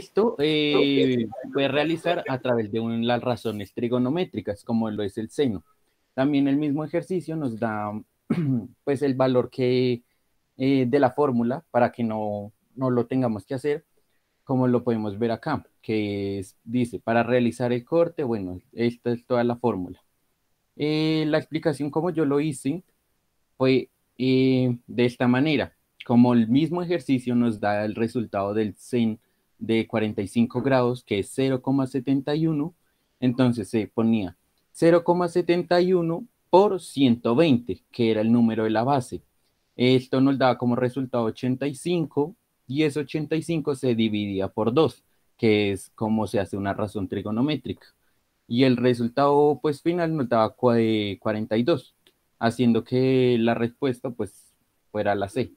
Esto eh, puede realizar a través de las razones trigonométricas, como lo es el seno. También el mismo ejercicio nos da pues el valor que, eh, de la fórmula para que no, no lo tengamos que hacer, como lo podemos ver acá, que dice, para realizar el corte, bueno, esta es toda la fórmula. Eh, la explicación como yo lo hice fue de esta manera, como el mismo ejercicio nos da el resultado del sen de 45 grados, que es 0,71, entonces se ponía 0,71 por 120, que era el número de la base. Esto nos daba como resultado 85 y ese 85 se dividía por 2, que es como se hace una razón trigonométrica. Y el resultado pues final nos daba 42, haciendo que la respuesta pues fuera la C.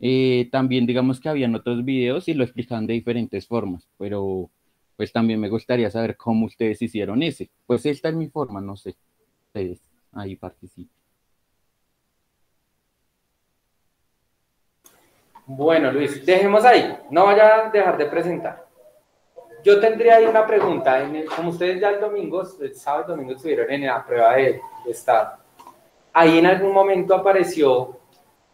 Eh, también digamos que habían otros videos y lo explicaban de diferentes formas, pero pues también me gustaría saber cómo ustedes hicieron ese. Pues esta es mi forma, no sé. Ustedes ahí participen. Bueno, Luis, dejemos ahí. No vaya a dejar de presentar. Yo tendría ahí una pregunta. como ustedes ya el domingo, el sábado y domingo estuvieron en la prueba de, de estado, ahí en algún momento apareció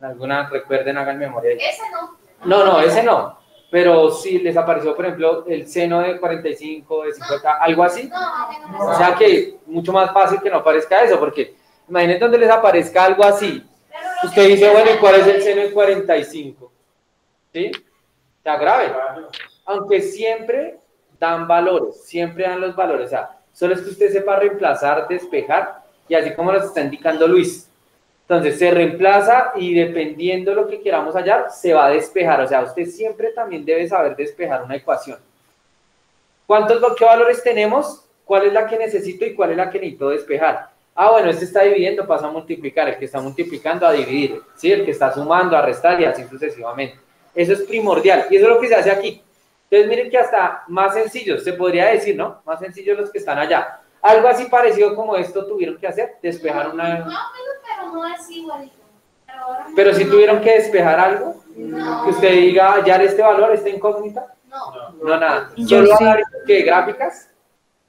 alguna, recuerden, hagan memoria. Ese no. No, no, ese no. Pero si les apareció, por ejemplo, el seno de 45, de 50, algo así. No, O sea que mucho más fácil que no aparezca eso, porque imagínense donde les aparezca algo así. Usted dice, bueno, ¿y cuál es el seno de 45? ¿Sí? Está grave. Aunque siempre dan valores, siempre dan los valores. O sea, solo es que usted sepa reemplazar, despejar, y así como nos está indicando Luis. Entonces se reemplaza y dependiendo de lo que queramos hallar, se va a despejar. O sea, usted siempre también debe saber despejar una ecuación. ¿Cuántos, qué valores tenemos? ¿Cuál es la que necesito y cuál es la que necesito despejar? Ah, bueno, este está dividiendo, pasa a multiplicar. El que está multiplicando a dividir. ¿sí? El que está sumando a restar y así sucesivamente. Eso es primordial. Y eso es lo que se hace aquí. Entonces, miren que hasta más sencillos, se podría decir, ¿no? Más sencillos los que están allá. Algo así parecido como esto tuvieron que hacer, despejar una... No, pero no es igualito. Pero, si tuvieron que despejar algo, que usted diga hallar este valor, esta incógnita, No. no nada. Yo Solo sí. hablar de gráficas.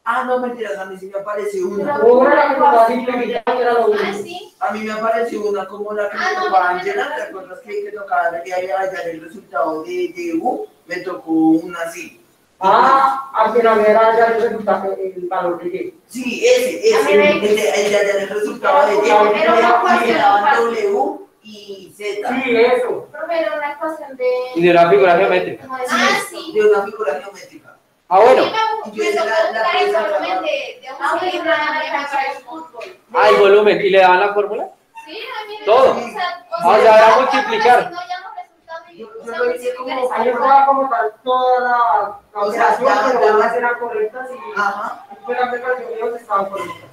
Ah, no, mentiras, a mí sí me apareció una. Ah, sí. A mí me apareció una como la que me Ah, no, Angela, ¿te acuerdas que, que tocaba de hallar el resultado de, de U? Me tocó una así. Ah, al final era ya el resultado, el valor de Y. Sí, ese, ese, el de el de hallar el resultado de Y. Era una daban ecuación W y Z. Sí, eso. Era una ecuación de... Y de una figura geométrica. Ah, sí. De una figura geométrica. Ah, bueno. Yo la- la el volumen de, de un cilindro para el fútbol. Ah, el volumen. ¿Y le daban la fórmula? Sí, a mí me- Todo. o sea, Ah, ya era multiplicar. no, ya no resulta y- Yo- lo hice como- Ahí es estaba como tal toda la, operación, pero las eran correctas y Ajá. después las operaciones estaban correctas.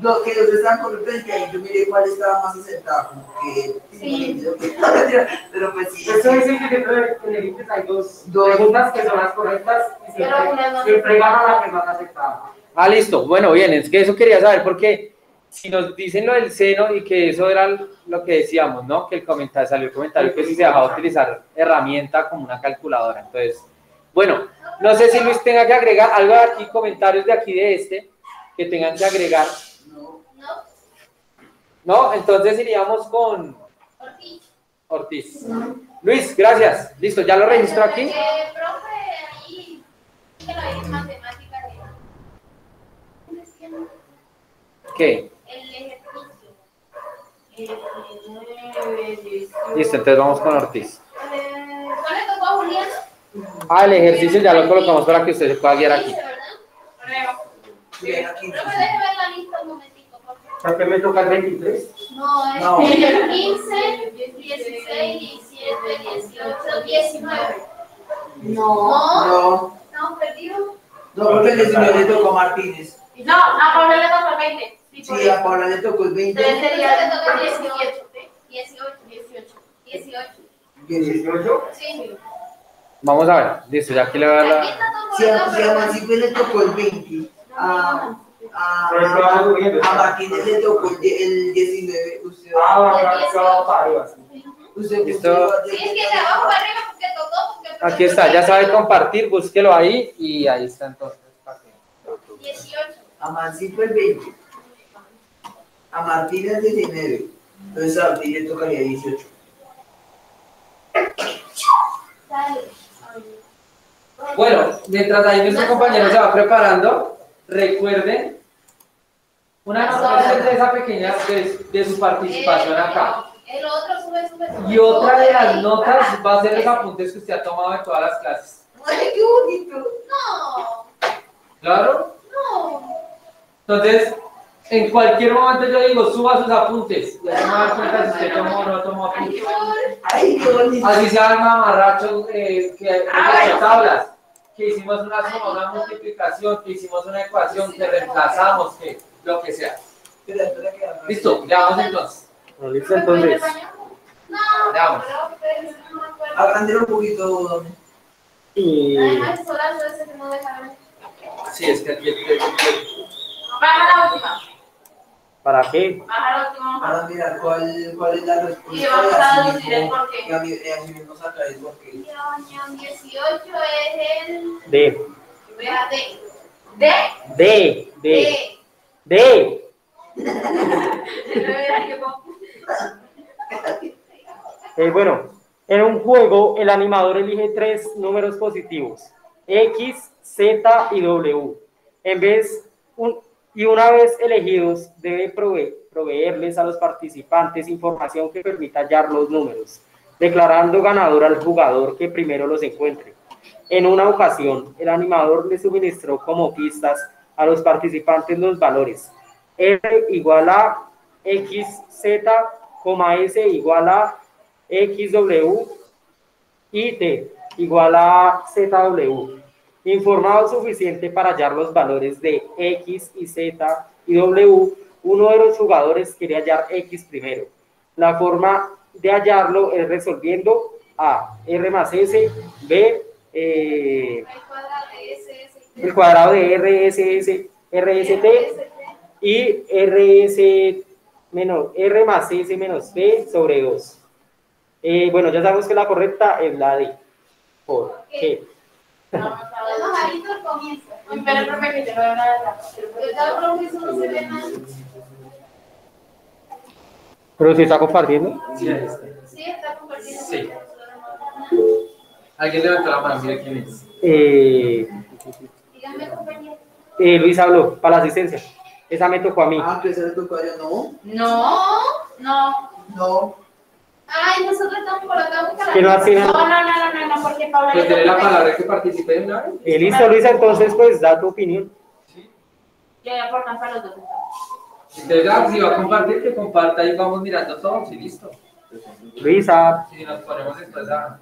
Lo que los están correctos y ahí yo miré cuál estaba más acertado. Como que. Sí. Pero pues sí. Eso dice que siempre en el IPES hay dos, Dos. preguntas que son las correctas y siempre, no. siempre gana la que más aceptada. Ah, listo. Bueno, bien, es que eso quería saber porque si nos dicen lo del seno y que eso era lo que decíamos, ¿no? Que el comentario, salió el comentario que si se dejaba utilizar herramienta como una calculadora. Entonces, bueno, no sé si Luis tenga que agregar algo de aquí, comentarios de aquí de este, que tengan que agregar. No. ¿No? Entonces iríamos con Ortiz. Ortiz. Luis, gracias. Listo, ya lo registro aquí. Eh. ¿Qué? El. El. Listo, entonces vamos con Ortiz. Eh, ¿Cuál le tocó a Julián? Ah, el ejercicio ya lo colocamos para que usted se pueda guiar aquí. Por favor. ¿Por qué me toca el 23? No, es No. 15, 16, 17, 18, 19. No. No. Estamos perdidos. No, porque el 19 le tocó Martínez. No, a Pablo le tocó el 20. Sí, Sí, a. Paula le tocó el 20. Entonces sería le toca el 18. 18, 18, 18. 18. Sí. Vamos a ver. Listo, ya aquí le voy a dar Si a, Mancipe le tocó el 20. A, a, Martínez le tocó el, die- el 19. Usted Ah, va a arriba. Usted Listo. Sí, es que de abajo para arriba porque tocó, porque Aquí está, ya sabe compartir, búsquelo ahí y ahí está entonces. 18. A Mancito el 20. A Martínez 19. Entonces a Martínez le tocaría 18. Dale. Bueno, mientras ahí nuestro compañero se va preparando, recuerden una nota de esa pequeña de, de su participación acá. El otro sube, sube, sube. Y otra de las notas va a ser los apuntes que usted ha tomado en todas las clases. Ay, qué bonito. No, ¿Claro? no. Entonces, en cualquier momento yo digo, suba sus apuntes. Y ahí me a dar cuenta si usted tomó o no tomó Ay, apuntes. Ay, qué bonito. Así se llama mamarracho eh, que hay muchas tablas, que hicimos una suma, una multiplicación, que hicimos una ecuación, que reemplazamos, que lo que sea. Listo, ya vamos entonces. Listo, ¿Me puede ir entonces. me acuerdo. Agrandelo un poquito. Y. Sí, es que aquí el Baja la última. ¿Para qué? Para mirar cuál, cuál es la respuesta. Y vamos a deducir el mismo- porqué. y a mí, y así mismo sacar el porqué. Ñoño, 18 es el. D. Vea, D. D. D. D. Qué. Eh, bueno, en un juego el animador elige tres números positivos, X, Z y W. En vez, un- y una vez elegidos, debe prove- proveerles a los participantes información que permita hallar los números, declarando ganador al jugador que primero los encuentre. En una ocasión, el animador le suministró como pistas a los participantes los valores R igual a XZ, S igual a XW y T igual a ZW. Informado suficiente para hallar los valores de X y Z y W, uno de los jugadores quiere hallar X primero. La forma de hallarlo es resolviendo A, R más S, B, eh, El cuadrado de RSS, RST y RS menos R más S menos P sobre 2. Eh, bueno, ya sabemos que la correcta es la D. ¿Por qué? Vamos a ver. bajito al comienzo. Pero profe, que te lo voy a dar. Pero eso no se ve mal. ¿Pero si está compartiendo? Sí, ahí está. Sí, está compartiendo. Sí. Alguien levantó la mano, mire quién es. Eh, Dígame, compañero. eh, Luis habló para la asistencia. Esa me tocó a mí. Ah, que se le tocó a ella, no. No, no. No. Ay, nosotros estamos colocando para. Que no No, no, no, no, no, no, porque Paula. Pues tiene la palabra que participe de una vez. Eh, listo, Luisa, entonces pues da tu opinión. Que aportan para los dos. Entonces, ya, si va a compartir, que comparta y vamos mirando todos y listo. Luisa, Si nos ponemos después a...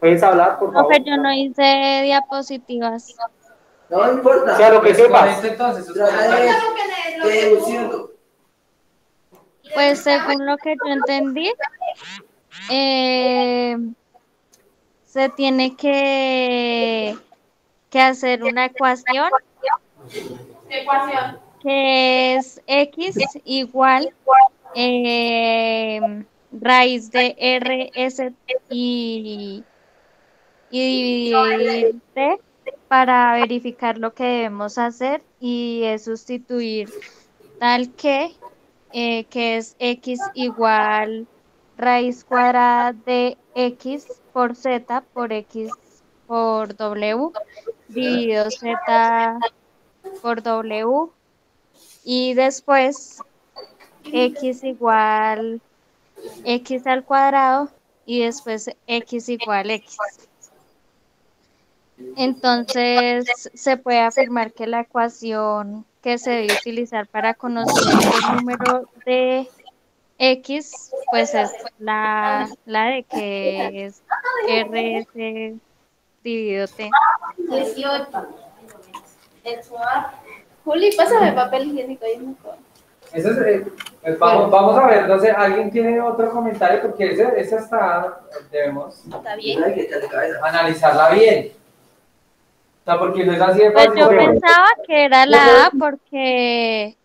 ¿puedes hablar, por favor? Profe, yo no hice diapositivas. No importa. O sea, lo que Pues, sepas. comenta entonces sus Trae- comentarios. Estoy deduciendo. Pues según lo que yo entendí, eh, se tiene que, que hacer una ecuación Ecuación. que es x igual eh, raíz de rs y, y dividir t para verificar lo que debemos hacer y es sustituir tal que eh, que es x igual raíz cuadrada de x por z por x por w dividido z por w y después x igual x al cuadrado y después x igual x. Entonces se puede afirmar que la ecuación que se debe utilizar para conocer el número de x pues es la, la de que es rs dividido t. 18. El suave. Juli, pásame papel higiénico. Eso es, eh, pues vamos, vamos a ver, no sé, ¿alguien tiene otro comentario? Porque ese, ese está, debemos analizarla bien. O sea, porque no es así de Pues yo pensaba que era la A porque,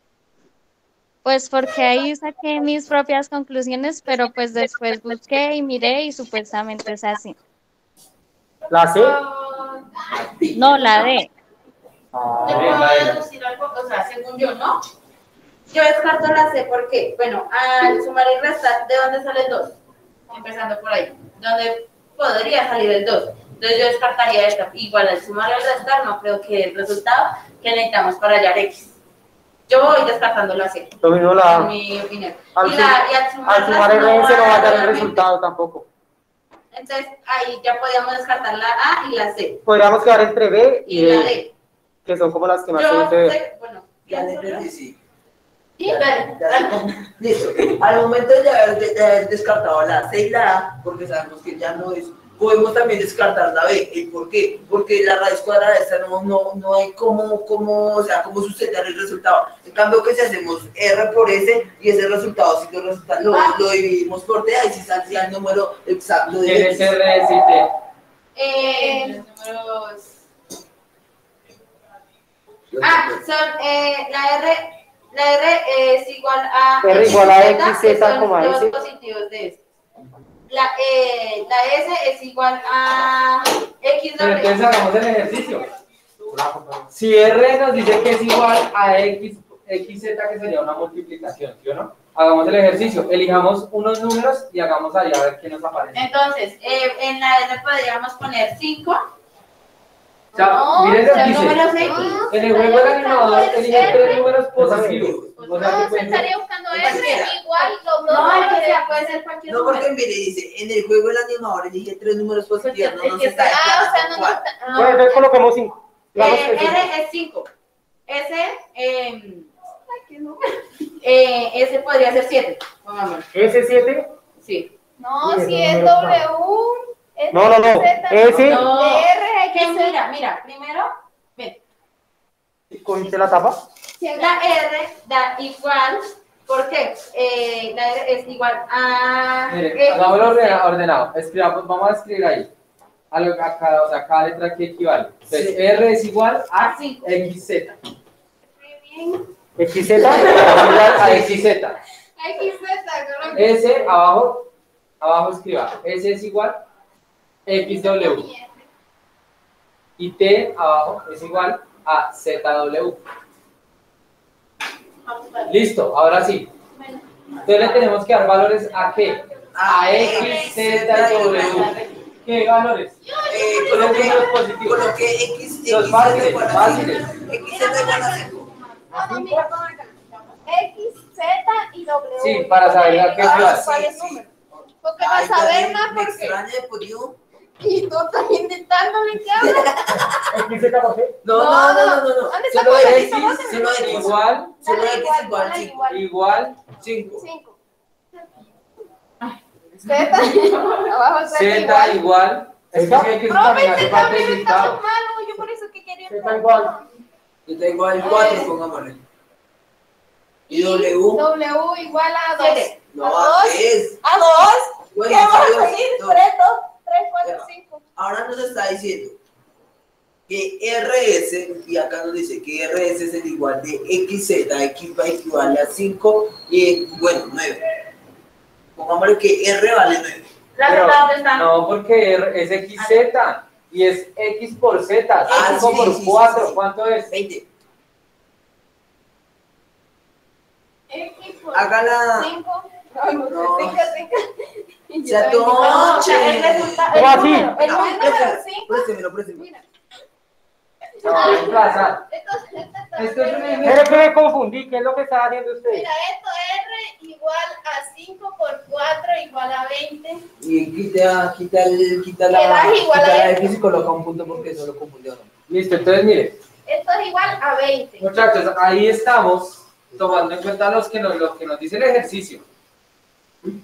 pues porque ahí saqué mis propias conclusiones, pero pues después busqué y miré y supuestamente es así. La C. No, la D. Ah, Yo puedo deducir algo, o sea, según yo, ¿no? Yo descarto la C, ¿por qué? Bueno, al sumar y restar, ¿de dónde sale el 2? Empezando por ahí. ¿Dónde podría salir el 2? Entonces yo descartaría esta. Igual al sumar y al restar, no creo que el resultado que necesitamos para hallar X. Yo voy descartando la C, Lo mismo en la. mi opinión. Al, y, la, y al sumar, al sumar RS no va a dar el resultado tampoco. Entonces ahí ya podíamos descartar la A y la C. Podríamos quedar entre B y Y la D, D. que son como las que más Yo sé, bueno, Ya ¿ya entendí, sí. Sí, dale, dale. Listo. Al momento de haber, de haber descartado la C y la A, porque sabemos que ya no es, podemos también descartar la B. ¿El por qué? Porque la raíz cuadrada de esta no, no, no hay cómo, cómo, o sea, cómo sustentar el resultado. En cambio, que si hacemos R por S y ese resultado, si lo, resulta- lo, lo dividimos por T, ahí sí saldría el número exacto de ¿Quién es X. RS y T? Eh, los números. Ah, son eh, la R. La R es igual a. R igual a X, que Z, coma los S. positivos de S. La, eh, la S es igual a X Pero doble. entonces hagamos el ejercicio. Si R nos dice que es igual a X, XZ, que sería una multiplicación, ¿sí o no? Hagamos el ejercicio. Elijamos unos números y hagamos ahí a ver qué nos aparece. Entonces, eh, en la R podríamos poner 5. O sea, miren lo que dice. números. En el juego del animador elige tres números positivos. O sea, que No, se estaría buscando R igual los dos. No, valores. sea, puede ser cualquier No, porque mire, dice, en el juego el animador elige tres números positivos, no está sea- Ah, o sea, no, no está. No. Bueno, entonces coloquemos 5. Digamos Eh, sí. R es 5. S, eh, eh, S podría ser 7. Pongámoslo. S7. Sí. No, si no, es no, no. W. es No, no, no. S. No. R, Que X, mira, mira, primero, ven, Cogiste la tapa. la R da igual, ¿por qué? Eh, la R es igual a... Mire, hagámoslo ordena- ordenado. Escribamos, vamos a escribir ahí. A, lo, a cada, o sea, cada letra que equivale. Entonces, Sí. R es igual a A 5. XZ. XZ. Igual a XZ. XZ, S abajo, abajo escriba. S es igual XW. Y T abajo es igual a ZW. Listo, ahora sí. Entonces le tenemos que dar valores a qué? A X, Z y W. ¿Qué valores? Eh, coloqué, números positivos. coloqué X, Los X fáciles, igual. X es igual a 5. No, no, mira, pon acá. X, Z y W. Sí, para saber a qué Ah, clase. ¿cuáles Sí, sí. números? Porque vas a ver más porque. Y tú también tentándole, ¿Es que? No, no, no, no, no. Solo X, solo igual, solo igual, igual, igual, 5. 5. Z, abajo Z igual. Es Z está yo por eso que quería. Z igual. Z igual 4, eh. pongámosle. Y W. W igual a 2. A 2. A ¿Qué vamos a seguir, Preto? 3, 4, 5. Ahora nos está diciendo que RS, y acá nos dice que RS es el igual de XZ, X va a equivale a 5 y bueno, 9. Pongámosle que R vale 9. La Pero, verdad, ¿dónde está? No, porque R es XZ ah, y es X por Z, ah, 5 sí, por sí, 4, sí, ¿cuánto es? 20. X por Haga la... 5. No No. cinco, cinco. Se. No, o sea, el resultado... ¿Cómo así? El número, el No, número préstemelo, 5. préstemelo, préstemelo. Mira. Desplazar. Esto, es un verde. ejemplo. Pero que me confundí. ¿Qué es lo que está haciendo usted? Mira, esto R igual a 5 por 4 igual a 20. Y quita, quita, el, quita la, Queda igual quita a la esto. X y coloca un punto porque eso lo confundió. ¿no? Listo, entonces mire, Esto es igual a 20. muchachos, ahí estamos tomando en cuenta los que nos, lo que nos dice el ejercicio.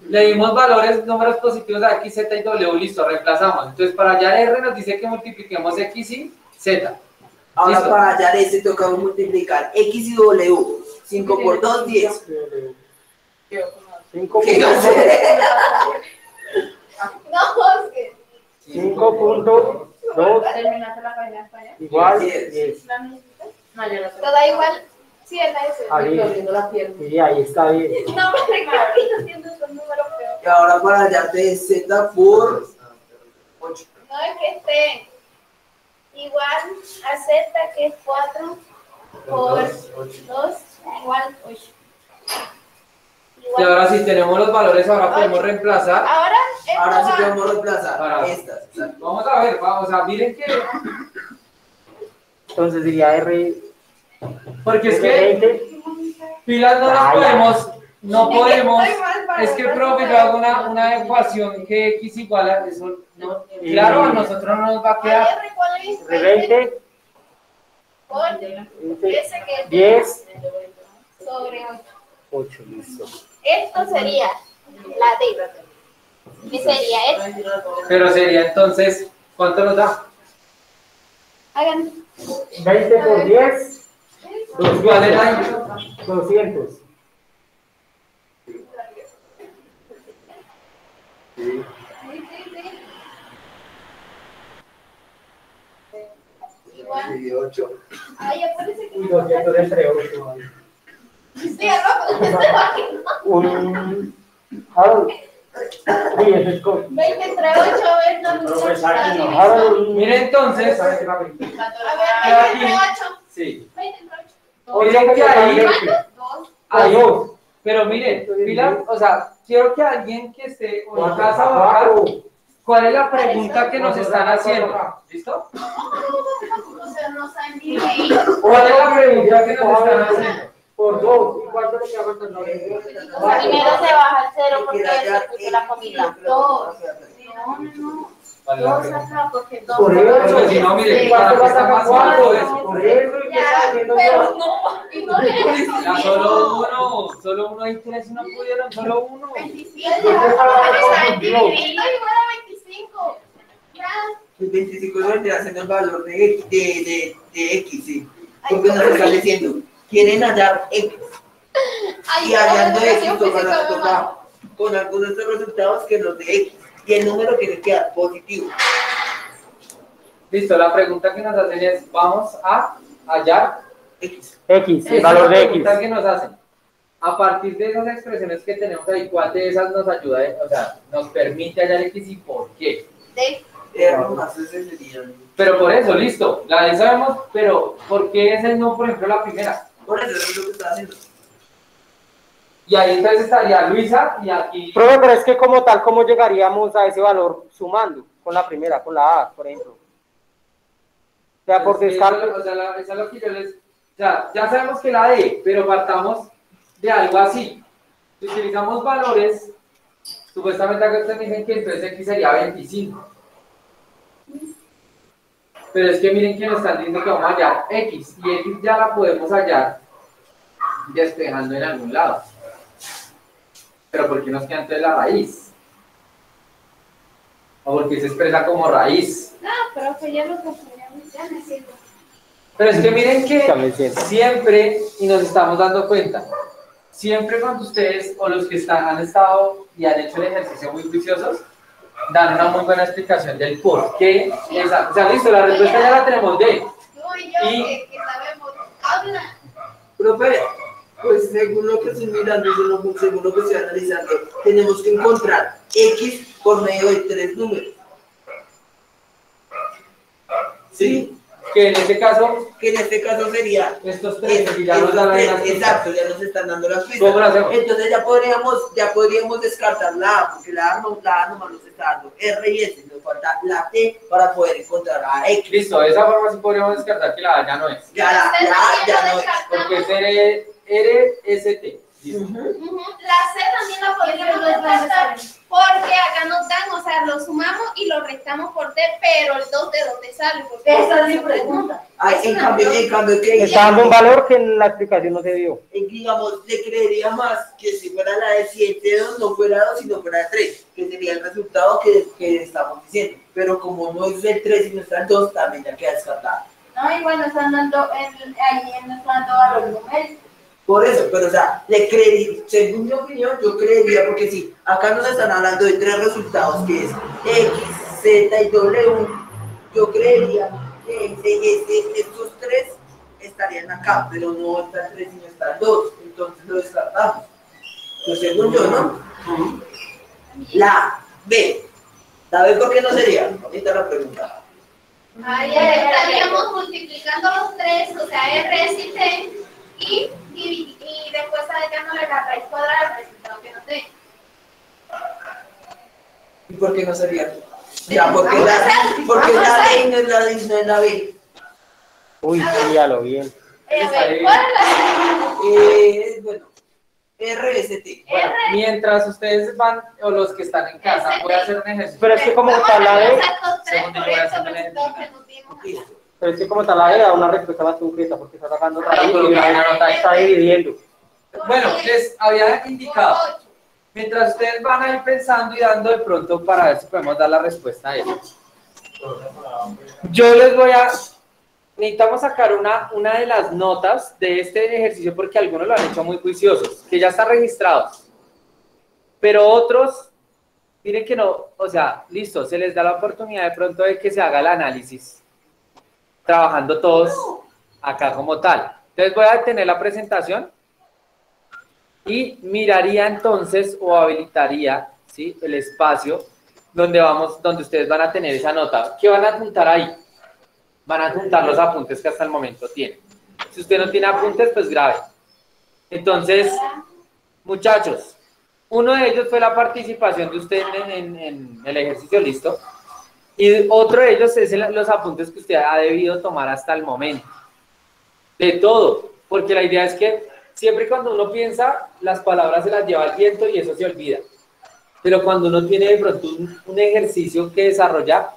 Le dimos valores, números positivos a X, Z y W, listo, reemplazamos. Entonces, para allá R nos dice que multipliquemos X y Z. Ahora Listo. para hallar ese toca multiplicar X y W. 5 por 2, 10. 5 ¿Qué hace? No, es que 5.2 ¿Terminaste la página de España? igual Diez. 10. No, yo no sé. todo igual 100 a ese. Ahí. La pierna. Sí, ahí está bien. No me recuerdo haciendo esos números feos. Y ahora para hallarte Z por 8. No es que esté igual a Z, que es 4 por 2, igual 8. Y ahora si tenemos los valores, ahora podemos reemplazar. Ahora, Ahora sí va- podemos reemplazar Para- estas. Vamos a ver, vamos a miren que. Entonces diría R, Porque es que R20. pilas no las podemos, no podemos. Es que, profe, yo hago una, una ecuación que x igual a eso. No, claro, a nosotros no nos va a quedar. Ay, R, ¿cuál es? R20, Por 20, ese que es 10, sobre 8. 8, listo. Esto sería la D. ¿Qué sería esto? Pero sería entonces, ¿cuánto nos da? Hagan 20 por 10, ¿Cuál es la 200. igual. Y ocho. Ay, aparece que Uy, 200 entre 8. Sí, abajo. Un. Eso es con. 20 entre 8, a ver, no, no, no, Harold. Mire entonces, A ver, 20 entre 8. Sí. 20 entre 8. Miren que ahí, 2. ahí, pero miren, Pilar, o sea, quiero que alguien que esté o en casa o acá. ¿cuál es la pregunta que nos están haciendo? ¿Listo? ¿Cuál es la pregunta que nos están haciendo? Por 2. ¿Y cuánto le queda faltando? Primero se baja el 0 porque se puso la comida. 2. No, no, no. ¿Cuál es 2 pregunta? acá porque 2. Por eso, Pero si no, mire, ¿Cuánto para va que a más alto cuatro? eso. Por eso, ¿y qué está Ya, haciendo pero dos? no. Y no le Ya solo uno, solo uno hay tres y no pudieron, solo uno. 25. Yo pensaba que Está confundió. igual a 25. Ya. El 25 no vendría siendo el valor de, de, de, de X, sí. Porque nos están diciendo, quieren hallar X. Ay, Y hallando X, toca con algunos de los resultados que los de X. Y el número tiene que quedar positivo. Listo, la pregunta que nos hacen es, vamos a hallar X. X, el valor es la de X. pregunta que nos hacen. A partir de esas expresiones que tenemos ahí, ¿cuál de esas nos ayuda, eh? o sea, nos permite hallar X y por qué? D. Sería. Pero por eso, listo, la de sabemos, pero ¿por qué esa no, por ejemplo, la primera? Por eso es lo que está haciendo. Y ahí entonces estaría Luisa y aquí... Profe, pero es que como tal, ¿cómo llegaríamos a ese valor sumando con la primera, con la A, por ejemplo? O sea, por Es que eso- descarte. O sea, la- esa es lo que yo les... O sea, ya sabemos que la D, pero partamos de algo así. Si utilizamos valores, supuestamente acá ustedes dicen que entonces X sería 25. Pero es que miren que nos están diciendo que vamos a hallar X, y X ya la podemos hallar despejando en algún lado. Pero ¿por qué nos queda entonces la raíz? ¿O por qué se expresa como raíz? No, pero que ya lo confundimos. Ya me siento. Pero es que miren que siempre, y nos estamos dando cuenta, siempre cuando ustedes o los que están, han estado y han hecho el ejercicio muy juiciosos, dan una muy buena explicación del por qué. Esa, o sea, listo, la respuesta ya la tenemos de. Tú y yo Y- que, que sabemos. Habla. Profe, pues según lo que estoy mirando, según lo- según lo que estoy analizando, tenemos que encontrar X por medio de tres números. ¿Sí? Que en este caso, Que en este caso sería estos tres, Es- y ya nos dan pistas. exacto, ya nos están dando las pistas. Entonces ya podríamos, ya podríamos descartar la A, porque la A, no, la A nomás nos está dando R y S, nos falta la T para poder encontrar a X. Listo, de esa forma sí podríamos descartar que la A ya no es. Ya la, Ustedes ya, no es. Porque es R, R, S, T. Listo. Ujú. Ujú. La C también la podríamos descartar porque acá nos dan, o sea, lo sumamos y lo restamos por D, pero el 2 de dónde sale. Porque Esa es mi pregunta. Ay, en cambio, en cambio, que Está dando un valor que en la explicación no se dio. eh, digamos, le creería más que si fuera la de 7, 2, no fuera 2, sino fuera 3, que sería el resultado que, que estamos diciendo. Pero como no es el 3 y no está el 2, también ya queda descartado. No, igual nos están dando, el, ahí nos están dando valor numérico. Por eso, pero o sea, le creería, según mi opinión, yo creería, porque si acá nos están hablando de tres resultados, que es X, Z y W, yo creería que estos tres estarían acá, pero no está el 3 y no está el 2, entonces lo descartamos. Pues según yo, ¿no? La B, ¿Sabes por qué no sería? Ahorita la pregunta. Ahí estaríamos multiplicando los tres, o sea, R, S y T, y, y, y después sacándole la raíz cuadrada al resultado que nos dé. ¿Y por qué no sería? Ya, porque la, porque la. D no es la D, no es la B. Uy, míralo bien. Eh, a ver, ¿cuál es la Eh, bueno, RST. Bueno, mientras ustedes van, o los que están en casa, voy a hacer un ejercicio. Pero es que como tal la a D, pero es que como tal la D da una respuesta más concreta porque está sacando Ay, raíz pero y ahí. está dividiendo. Bueno, les había indicado, mientras ustedes van a ir pensando y dando de pronto para ver si podemos dar la respuesta a eso. Yo les voy a, necesitamos sacar una, una de las notas de este ejercicio porque algunos lo han hecho muy juiciosos, que ya están registrados. Pero otros, miren que no, o sea, listo, se les da la oportunidad de pronto de que se haga el análisis, trabajando todos acá como tal. Entonces voy a detener la presentación y miraría entonces o habilitaría ¿sí? el espacio donde vamos, donde ustedes van a tener esa nota. ¿Qué van a apuntar ahí? Van a apuntar los apuntes que hasta el momento tienen. Si usted no tiene apuntes, pues grave. Entonces, muchachos, uno de ellos fue la participación de usted en, en- en el ejercicio, listo. Y otro de ellos es los apuntes que usted ha debido tomar hasta el momento. De todo, porque la idea es que siempre cuando uno piensa, las palabras se las lleva el viento y eso se olvida. Pero cuando uno tiene de pronto un, un ejercicio que desarrollar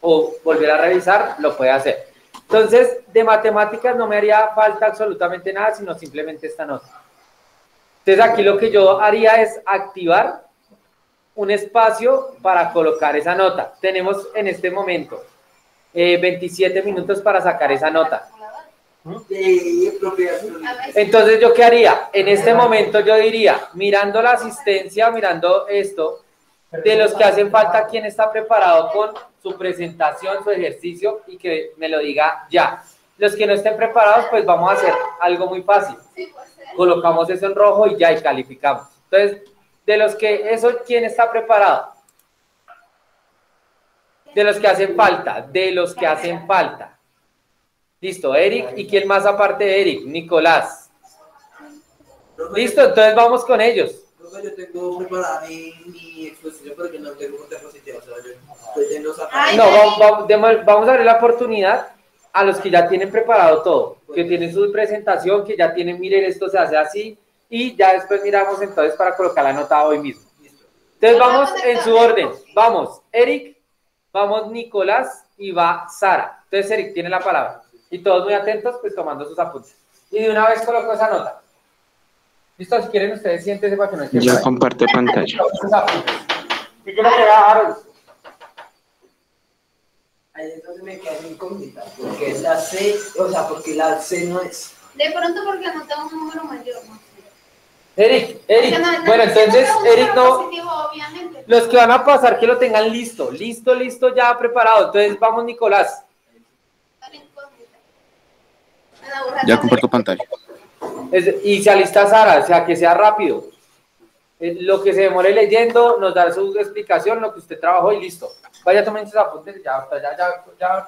o volver a revisar, lo puede hacer. Entonces, de matemáticas no me haría falta absolutamente nada, sino simplemente esta nota. Entonces, aquí lo que yo haría es activar un espacio para colocar esa nota. Tenemos en este momento eh, 27 minutos para sacar esa nota. Entonces, ¿yo qué haría? En este momento yo diría, mirando la asistencia, mirando esto, de los que hacen falta, ¿quién está preparado con su presentación, su ejercicio y que me lo diga ya? Los que no estén preparados, pues vamos a hacer algo muy fácil. Colocamos eso en rojo y ya, y calificamos. Entonces, de los que, eso, ¿quién está preparado? De los que hacen falta, de los que hacen falta. Listo, Eric, ¿y quién más aparte de Eric? Nicolás. Listo, entonces vamos con ellos. Yo tengo preparada mi, mi exposición, pero que no tengo diapositiva. O sea, yo estoy yendo a Ay, No, vamos, vamos, vamos a darle la oportunidad a los que ya tienen preparado todo, que tienen su presentación, que ya tienen, miren, esto se hace así, y ya después miramos entonces para colocar la nota hoy mismo. Entonces vamos en su orden. Vamos, Eric, vamos Nicolás y va Sara. Entonces Eric tiene la palabra. Y todos muy atentos, pues tomando sus apuntes. Y de una vez coloco esa nota. Listo, si quieren ustedes siéntense para que no estén Ya comparte pantalla. Sus apuntes. ¿Qué quiere que Harold? Ahí entonces me queda mi incógnita, porque es la C, o sea, porque la C no es. De pronto porque no tengo un número mayor. ¿no? Eric, Eric. Porque no- no- Bueno, entonces, Eric no, positivo, obviamente. Los que van a pasar, que lo tengan listo, listo, listo, ya preparado. Entonces, vamos, Nicolás. Ya comparto pantalla. Es- y se alista Sara, o sea, que sea rápido. Eh, Lo que se demore leyendo, nos da su explicación, lo que usted trabajó y listo. Vaya, tomen sus apuntes, ya, ya, ya, ya,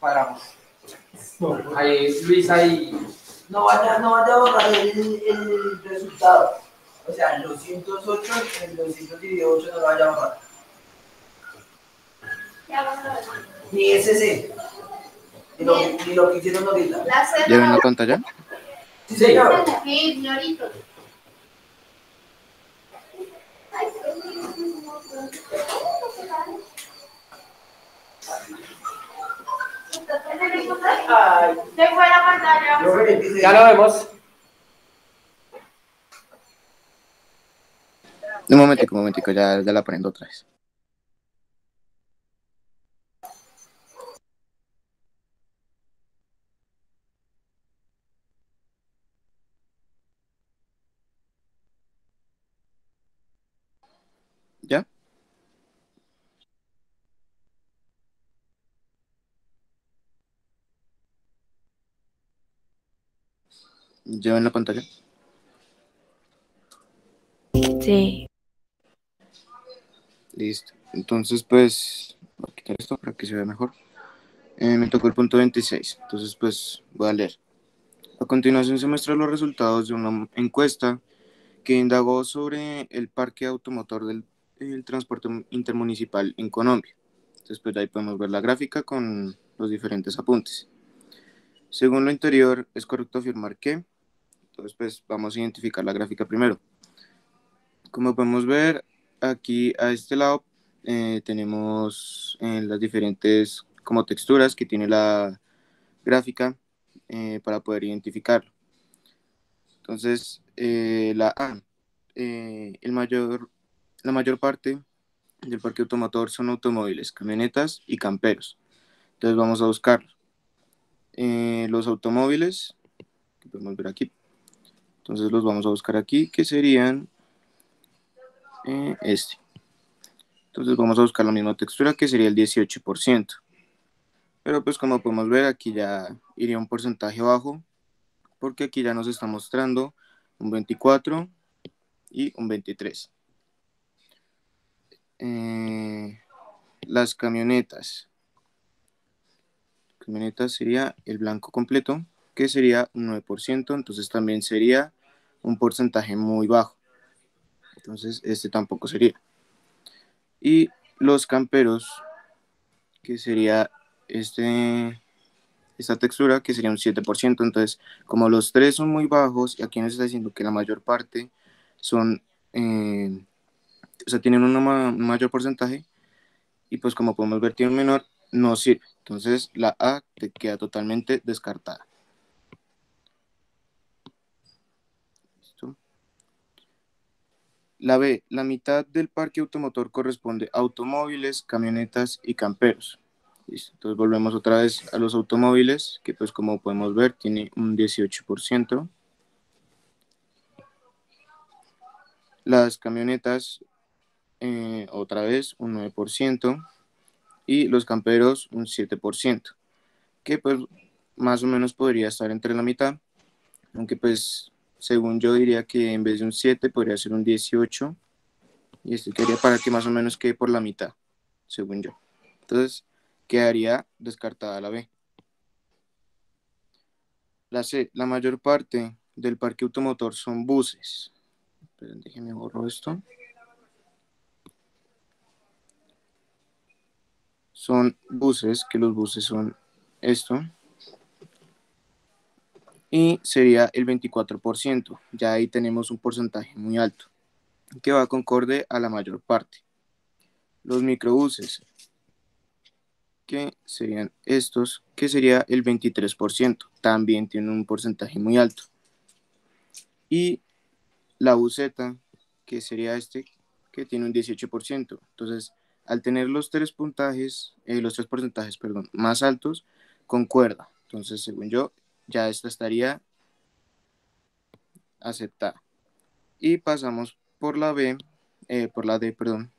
paramos. Ahí, Luisa y... No vaya, no vaya a borrar el, el resultado. O sea, el 208, el 218 no lo vaya a borrar. A. Ni SC. Ni lo, ni lo que hicieron ahorita. ¿Ya ven no la pantalla? Sí, señor. Se fue la pantalla. Ya lo vemos. Un momentico, un momentico, ya, ya la prendo otra vez. ¿Ya ven la pantalla? Sí. Listo. entonces pues, voy a quitar esto para que se vea mejor. Eh, me tocó el punto 26, entonces pues voy a leer. A continuación se muestran los resultados de una encuesta que indagó sobre el parque automotor del el transporte intermunicipal en Colombia. Entonces pues ahí podemos ver la gráfica con los diferentes apuntes. Según lo interior, es correcto afirmar que, entonces pues vamos a identificar la gráfica primero. Como podemos ver, aquí a este lado eh, tenemos en las diferentes como texturas que tiene la gráfica eh, para poder identificarlo. Entonces, eh, la A, el mayor, la mayor parte del parque automotor son automóviles, camionetas y camperos. Entonces vamos a buscarlos. los automóviles, que podemos ver aquí. Entonces los vamos a buscar aquí, que serían este. Entonces vamos a buscar la misma textura, que sería el 18%. Pero pues como podemos ver, aquí ya iría un porcentaje bajo, porque aquí ya nos está mostrando un 24 y un 23. Eh, las camionetas. Camionetas sería el blanco completo, que sería un 9%, entonces también sería un porcentaje muy bajo. Entonces este tampoco sería. Y los camperos, que sería este, esta textura que sería un 7%. Entonces, como los tres son muy bajos, y aquí nos está diciendo que la mayor parte son, eh, o sea, tienen un mayor porcentaje, y pues como podemos ver tiene un menor, no sirve. Entonces, la A te queda totalmente descartada. La B, la mitad del parque automotor corresponde a automóviles, camionetas y camperos. Entonces volvemos otra vez a los automóviles, que pues como podemos ver tiene un 18%. Las camionetas, eh, otra vez un 9%. Y los camperos un 7%, que pues más o menos podría estar entre la mitad. Aunque pues según yo diría que en vez de un 7 podría ser un 18. Y esto quería para que más o menos quede por la mitad, según yo. Entonces, quedaría descartada la B. La C, la mayor parte del parque automotor son buses. Esperen, déjenme borro esto. Son buses, que los buses son esto. Y sería el 24%. Ya ahí tenemos un porcentaje muy alto, que va concorde a la mayor parte. Los microbuses, que serían estos, que sería el 23%. También tiene un porcentaje muy alto. Y la buceta, que sería este, que tiene un 18%. Entonces, al tener los tres puntajes, eh, los tres porcentajes, perdón, más altos, concuerda. Entonces, según yo, ya esta estaría aceptada. Y pasamos por la B, eh, por la D, perdón.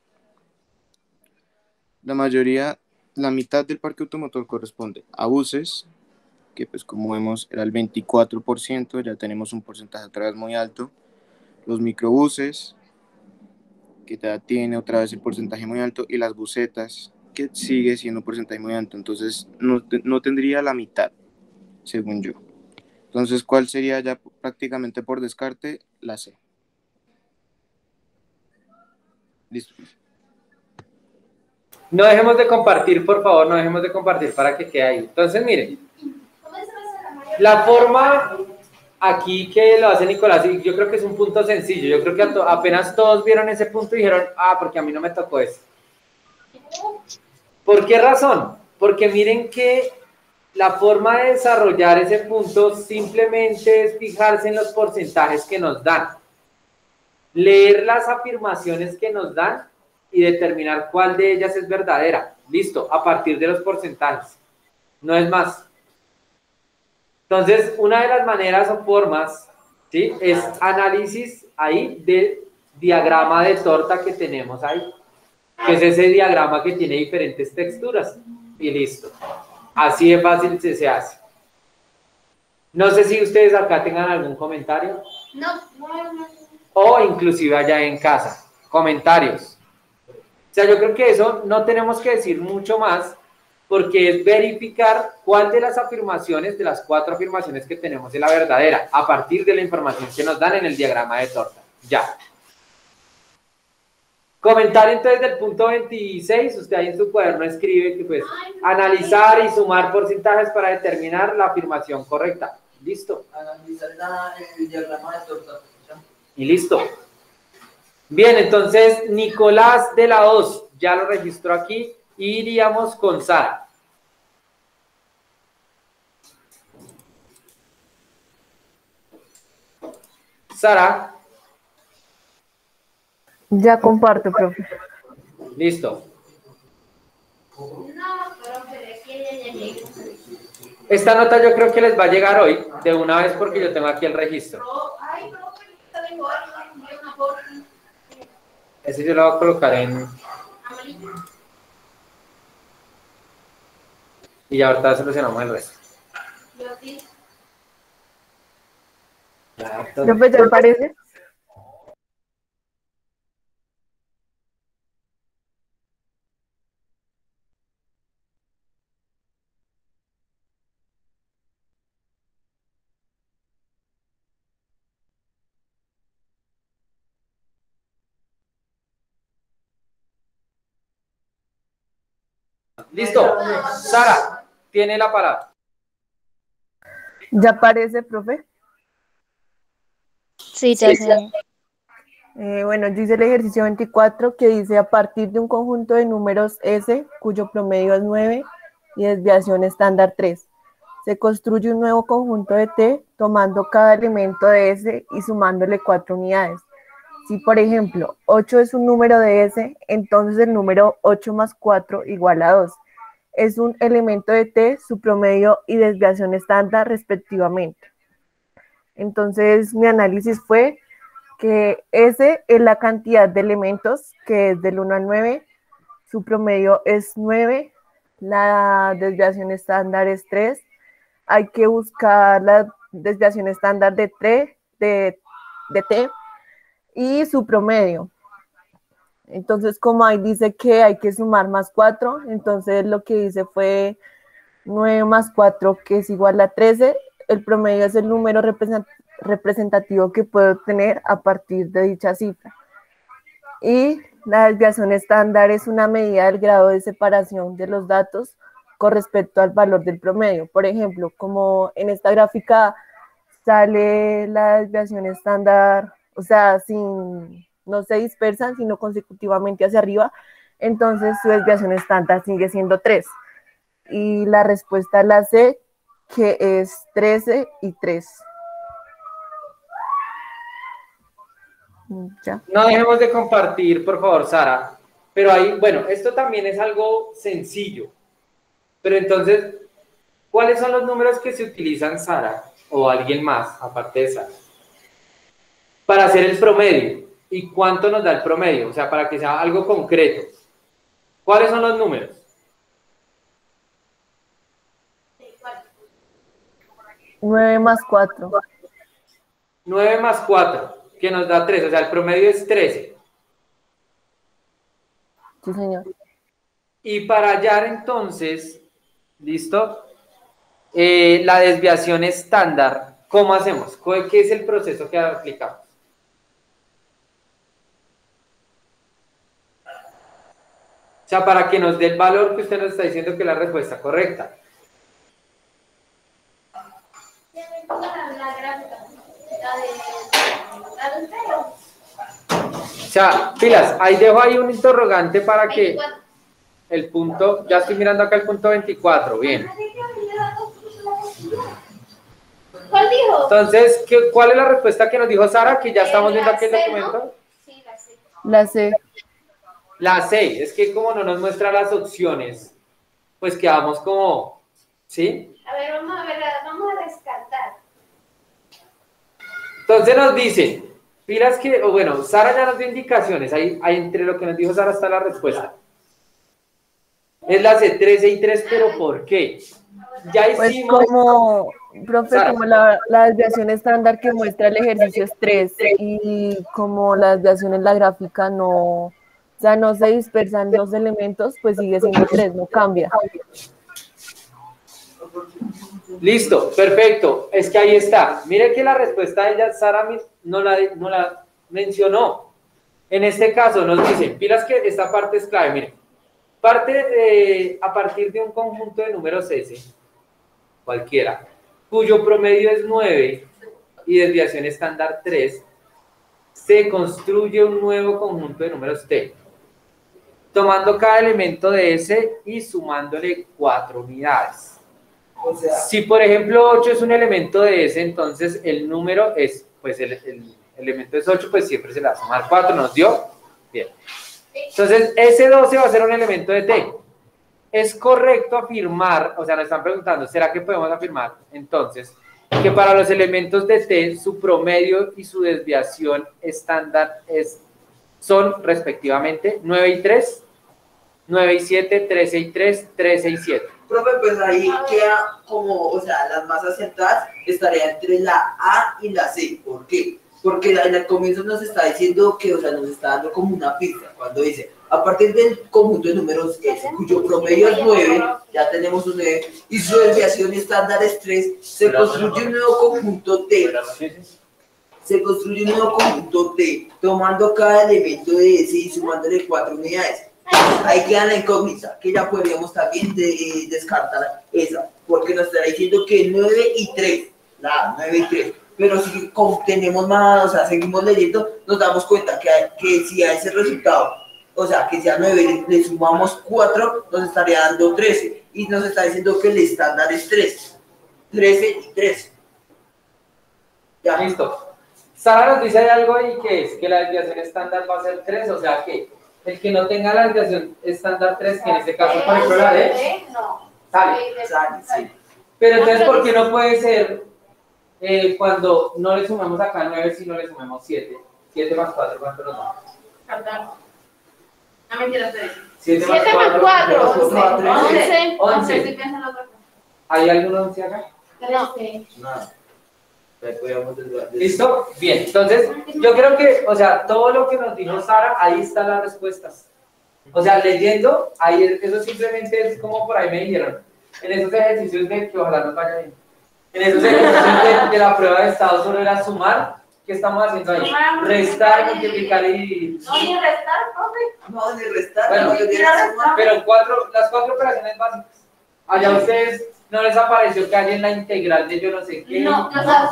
La mayoría la mitad del parque automotor corresponde a buses, que pues como vemos era el 24%, ya tenemos un porcentaje atrás muy alto. Los microbuses, que ya tiene otra vez el porcentaje muy alto, y las busetas, que sigue siendo un porcentaje muy alto. Entonces no, no tendría la mitad, según yo. Entonces, ¿cuál sería ya prácticamente por descarte? La C. Listo. No dejemos de compartir, por favor, no dejemos de compartir para que quede ahí. Entonces, miren, la forma aquí que lo hace Nicolás, yo creo que es un punto sencillo. Yo creo que apenas todos vieron ese punto y dijeron, ah, porque a mí no me tocó eso. ¿Por qué razón? Porque miren que la forma de desarrollar ese punto simplemente es fijarse en los porcentajes que nos dan. Leer las afirmaciones que nos dan y determinar cuál de ellas es verdadera. Listo, a partir de los porcentajes. No es más. Entonces, una de las maneras o formas, ¿sí? Es análisis ahí del diagrama de torta que tenemos ahí. Que es ese diagrama que tiene diferentes texturas. Y listo. Así de fácil se, se hace. No sé si ustedes acá tengan algún comentario. No, no, no. O inclusive allá en casa. Comentarios. O sea, yo creo que eso no tenemos que decir mucho más porque es verificar cuál de las afirmaciones, de las cuatro afirmaciones que tenemos es la verdadera, a partir de la información que nos dan en el diagrama de torta. Ya. Comentario entonces del punto 26, usted ahí en su cuaderno escribe que pues analizar y sumar porcentajes para determinar la afirmación correcta. Listo. Analizar la- el diagrama de torta. Y listo. Bien, entonces Nicolás de la 2 ya lo registró aquí. Y iríamos con Sara. Sara, Ya comparto, profe. listo. No. Esta nota yo creo que les va a llegar hoy de una vez porque yo tengo aquí el registro. No, no. Ese yo lo voy a colocar en... Y ya ahorita solucionamos el resto. Profe, ¿ya parece? Listo. Sara, tiene la palabra. ¿Ya parece, profe? Sí, ya sé. Eh, bueno, dice el ejercicio 24 que dice a partir de un conjunto de números S, cuyo promedio es 9 y desviación estándar 3, se construye un nuevo conjunto de T tomando cada elemento de S y sumándole cuatro unidades. Si, por ejemplo, 8 es un número de S, entonces el número 8 más 4 igual a 2. Es un elemento de T, su promedio y desviación estándar respectivamente. Entonces, mi análisis fue que S es la cantidad de elementos, que es del 1 al 9, su promedio es 9, la desviación estándar es 3, hay que buscar la desviación estándar de, 3, de, de T y su promedio. Entonces, como ahí dice que hay que sumar más 4, entonces lo que hice fue 9 más 4, que es igual a 13. El promedio es el número represent- representativo que puedo tener a partir de dicha cifra. Y la desviación estándar es una medida del grado de separación de los datos con respecto al valor del promedio. Por ejemplo, como en esta gráfica sale la desviación estándar, o sea, sin, no se dispersan, sino consecutivamente hacia arriba, entonces su desviación estándar sigue siendo 3. Y la respuesta la C, que es 13 y 3. Ya. No dejemos de compartir, por favor, Sara. Pero ahí, bueno, esto también es algo sencillo. Pero entonces, ¿cuáles son los números que se utilizan, Sara, o alguien más, aparte de Sara, para hacer el promedio? ¿Y cuánto nos da el promedio? O sea, para que sea algo concreto. ¿Cuáles son los números? 9 más 4. 9 más 4, que nos da 3. O sea, el promedio es 13. Sí, señor. Y para hallar entonces, ¿listo? Eh, la desviación estándar, ¿cómo hacemos? ¿Cuál- ¿Qué es el proceso que aplicamos? Sea, para que nos dé el valor que usted nos está diciendo que es la respuesta correcta. O sea, pilas, ahí dejo ahí un interrogante para que 24. el punto, ya estoy mirando acá el punto 24, bien. ¿Cuál dijo? Entonces, ¿qué- ¿cuál es la respuesta que nos dijo Sara? Que ya estamos viendo aquí el C, documento. Sí, la sé. La C. La C, es que como no nos muestra las opciones, pues quedamos como, ¿sí? A ver, vamos a ver, vamos a descartar. Entonces nos dice, pilas que, o bueno, Sara ya nos dio indicaciones, ahí, ahí entre lo que nos dijo Sara está la respuesta. Es la C, 13 y 3, pero ¿por qué? Ya Pues hicimos, como, profe, Sara. como la, la desviación estándar que muestra el ejercicio es 3 y como la desviación en la gráfica no, O sea, no se dispersan los elementos, pues sigue siendo 3, no cambia. Listo, perfecto. Es que ahí está. Mire que la respuesta de ella, Sara no la, mencionó. En este caso nos dice, pilas que esta parte es clave, mire. Parte de, a partir de un conjunto de números S, cualquiera, cuyo promedio es 9 y desviación estándar 3, se construye un nuevo conjunto de números T, tomando cada elemento de S y sumándole 4 unidades. O sea, Si por ejemplo 8 es un elemento de S, entonces el número es, pues el, el elemento es 8, pues siempre se le va a sumar 4, ¿nos dio? Bien. Entonces S12 va a ser un elemento de T. Es correcto afirmar, o sea, nos están preguntando, ¿será que podemos afirmar entonces que para los elementos de T su promedio y su desviación estándar es, son respectivamente 9 y 3, 9 y 7, 13 y 3, 13 y 7? profe, pues ahí queda como, o sea, las más acertadas estaría entre la A y la C. ¿Por qué? Porque en el comienzo nos está diciendo que, o sea, nos está dando como una pista. Cuando dice, a partir del conjunto de números S, cuyo promedio es 9, ya tenemos un 9, y su desviación estándar es 3, se construye un nuevo conjunto T. Se construye un nuevo conjunto T, tomando cada elemento de S y sumándole 4 unidades. Ahí queda la incógnita, que ya podríamos también de- eh, descartar esa, porque nos estará diciendo que 9 y 3, la 9 y 3, pero si tenemos más, o sea, seguimos leyendo, nos damos cuenta que, que si a ese resultado, o sea, que si a 9 le, le sumamos 4, nos estaría dando 13, y nos está diciendo que el estándar es 3, 13 y 3. Ya, Listo. Sara nos dice algo ahí que es que la desviación estándar va a ser 3, o sea que el que no tenga la desviación estándar 3, que en este caso, por ejemplo, la D, No. sale. sale, sí. Pero entonces, ¿por qué no puede ser eh, cuando no le sumamos acá 9, sino le sumamos 7? 7 más 4, ¿cuánto nos da? Cartar. No mentira, 3. 7 Siete más cuatro. Once. 11. 11. 11. Si piensan la otra cosa. ¿Hay algún 11 acá? Trece. Nada. Ahí podríamos desva- des- ¿Listo? Bien, entonces yo creo que, o sea, todo lo que nos dijo Sara, ahí están las respuestas. O sea, leyendo, ahí eso simplemente es como por ahí me dijeron, en esos ejercicios de que ojalá nos vaya bien, en esos ejercicios de, de la prueba de estado solo era sumar, ¿qué estamos haciendo ahí? Restar, multiplicar y-. No, ni restar, profe. No, ni restar, Bueno, de sumar. Pero cuatro, las cuatro operaciones básicas. Allá ustedes no les apareció que hay en la integral de yo no sé qué. No, no sabes,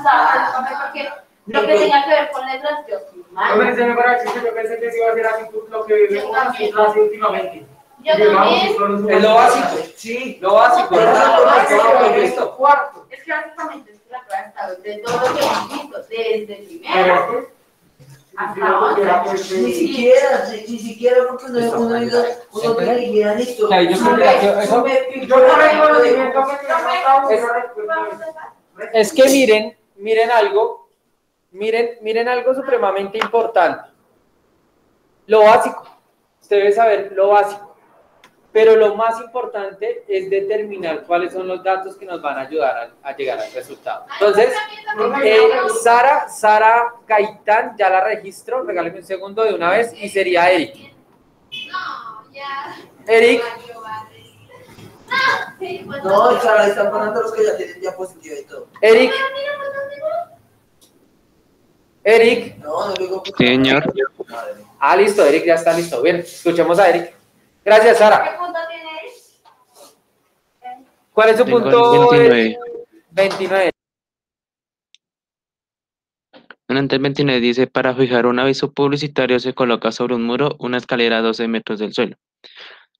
profe, porque lo que tenía que ver con letras, yo Yo mal. pensé en el chiste, yo pensé que se iba a hacer así lo que vivimos así últimamente. Yo también. Es lo básico. Sí, Lo básico. ¿no? no, no, no, no. Cuarto. Es que básicamente es la prueba está de todo lo que hemos visto, desde primero Pero, hasta ni siquiera, ni, siquiera porque uno, uno, uno, uno te dijera listo. Ya, yo no Es que miren, miren algo, miren, miren algo supremamente importante. Lo básico, usted debe saber lo básico, pero lo más importante es determinar cuáles son los datos que nos van a ayudar a, a llegar al resultado. Entonces, eh, Sara, Sara Gaitán, ya la registro, regáleme un segundo de una vez y sería Eric. No, ya. Eric, No, pues Sara, están poniendo los que ya tienen diapositiva y todo. Eric, Eric. No, no digo que... Señor. Madre. Ah, listo, Eric ya está listo. Bien, escuchemos a Eric. Gracias, Sara. ¿Qué punto tiene él? ¿Cuál es su Tengo punto? 29. 29. Bueno, entonces el 29 dice, para fijar un aviso publicitario se coloca sobre un muro una escalera a 12 metros del suelo.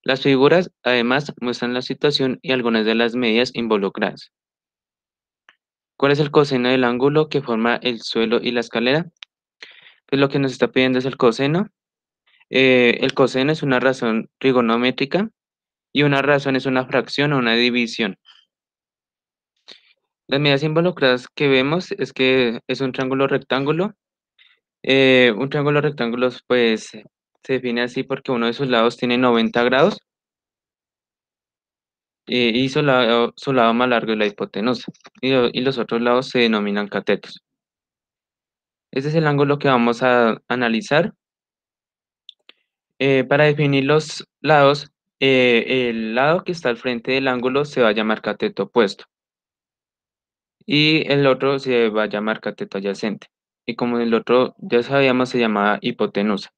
Las figuras, además, muestran la situación y algunas de las medidas involucradas. ¿Cuál es el coseno del ángulo que forma el suelo y la escalera? Pues lo que nos está pidiendo es el coseno. Eh, el coseno es una razón trigonométrica y una razón es una fracción o una división. Las medidas involucradas que vemos es que es un triángulo rectángulo. Eh, un triángulo rectángulo pues se define así porque uno de sus lados tiene 90 grados eh, y su lado, lado más largo es la hipotenusa y, y los otros lados se denominan catetos. Este es el ángulo que vamos a analizar. Eh, para definir los lados, eh, el lado que está al frente del ángulo se va a llamar cateto opuesto y el otro se va a llamar cateto adyacente. Y como el otro ya sabíamos se llamaba hipotenusa.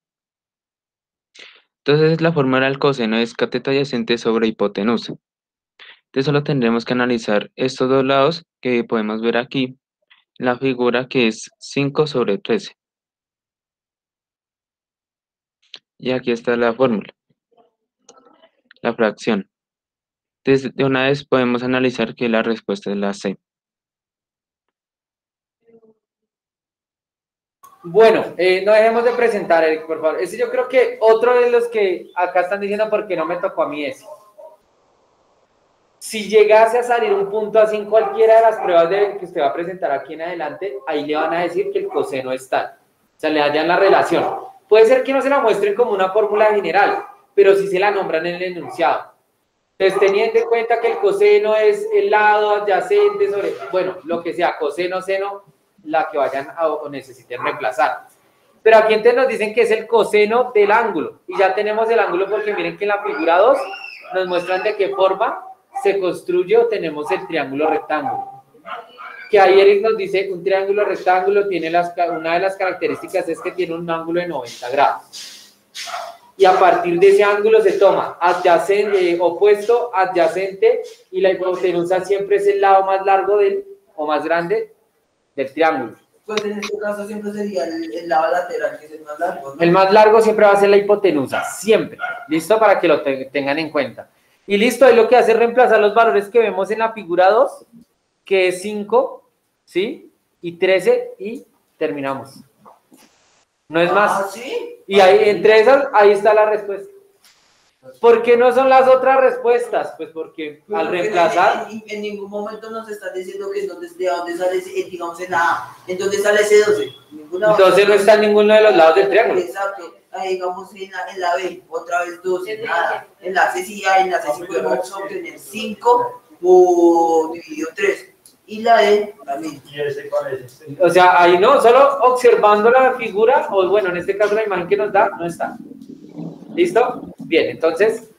Entonces la fórmula del coseno es cateto adyacente sobre hipotenusa. Entonces solo tendremos que analizar estos dos lados que podemos ver aquí, la figura que es 5 sobre 13. Y aquí está la fórmula, la fracción. Entonces de una vez podemos analizar que la respuesta es la C. Bueno, eh, no dejemos de presentar, Eric, por favor. Ese yo creo que otro de los que acá están diciendo porque no me tocó a mí ese. Si llegase a salir un punto así en cualquiera de las pruebas que usted va a presentar aquí en adelante, ahí le van a decir que el coseno es tal. O sea, le hallan la relación. Puede ser que no se la muestren como una fórmula general, pero sí se la nombran en el enunciado. Entonces, teniendo en cuenta que el coseno es el lado adyacente sobre, bueno, lo que sea, coseno, seno, la que vayan a, o necesiten reemplazar. Pero aquí entonces nos dicen que es el coseno del ángulo. Y ya tenemos el ángulo porque miren que en la figura 2 nos muestran de qué forma se construye o tenemos el triángulo rectángulo. Que ahí Eric nos dice, un triángulo rectángulo tiene las, una de las características es que tiene un ángulo de 90 grados. Y a partir de ese ángulo se toma adyacente, opuesto, adyacente, y la hipotenusa siempre es el lado más largo del, o más grande del triángulo. Pues en este caso siempre sería el, el lado lateral, que es el más largo. ¿no? El más largo siempre va a ser la hipotenusa, siempre. ¿Listo? Para que lo te- tengan en cuenta. Y listo, ahí lo que hace es reemplazar los valores que vemos en la figura 2, que es 5, ¿sí? Y 13, y terminamos. No es Ah, más. ¿sí? Y ahí, entre esas, ahí está la respuesta. ¿Por qué no son las otras respuestas? Pues porque Pero al porque reemplazar... En, en- en ningún momento nos están diciendo que es donde, de dónde sale, ese- eh, digamos, en A. ¿En dónde sale ese 12? Ninguna Entonces no está en ninguno de los lados del triángulo. Exacto. Ahí digamos en la, en la B, otra vez 12, nada. En la C sí hay, en la C sí podemos obtener 5 o dividido 3. Y la D también. ¿Y ese cuál es? O sea, ahí no, solo observando la figura, o bueno, en este caso la imagen que nos da, no está. ¿Listo? Bien, entonces,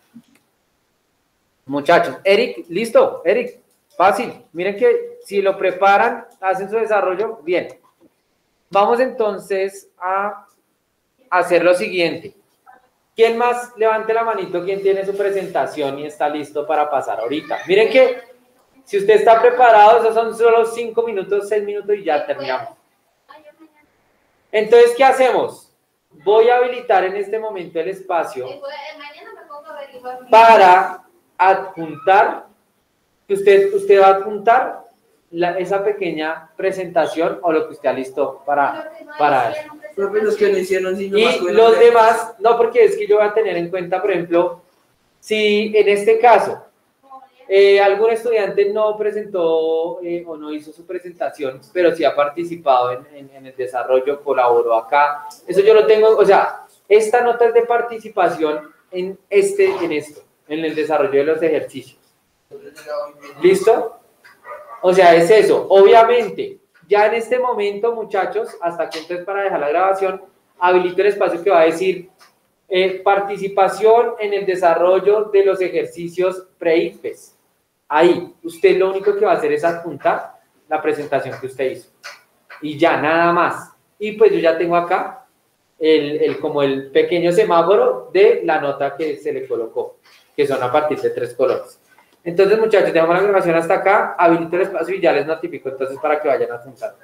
muchachos, Eric, listo, Eric, fácil. Miren que si lo preparan, hacen su desarrollo, bien. Vamos entonces a hacer lo siguiente. ¿Quién más levante la manito? ¿Quién tiene su presentación y está listo para pasar ahorita? Miren que si usted está preparado, esos son solo cinco minutos, seis minutos y ya terminamos. Entonces, ¿qué hacemos? Voy a habilitar en este momento el espacio a averiguar. para adjuntar, que usted, usted va a adjuntar la- esa pequeña presentación o lo que usted ha listo para, para eso. Profe, los que hicieron, sí, Y los de- demás, no, porque es que yo voy a tener en cuenta, por ejemplo, si en este caso eh, algún estudiante no presentó eh, o no hizo su presentación, pero sí ha participado en, en- en el desarrollo, colaboró acá, eso yo lo tengo, o sea, esta nota es de participación en, este, en esto, en el desarrollo de los ejercicios. ¿Listo? O sea, es eso. Obviamente, ya en este momento, muchachos, hasta que entonces para dejar la grabación, habilito el espacio que va a decir eh, participación en el desarrollo de los ejercicios pre-ICFES. Ahí, usted lo único que va a hacer es adjuntar la presentación que usted hizo. Y ya, nada más. Y pues yo ya tengo acá el, el- como el pequeño semáforo de la nota que se le colocó, que son a partir de tres colores. Entonces, muchachos, dejamos la grabación hasta acá, habilito el espacio y ya les notifico entonces para que vayan a adjuntar.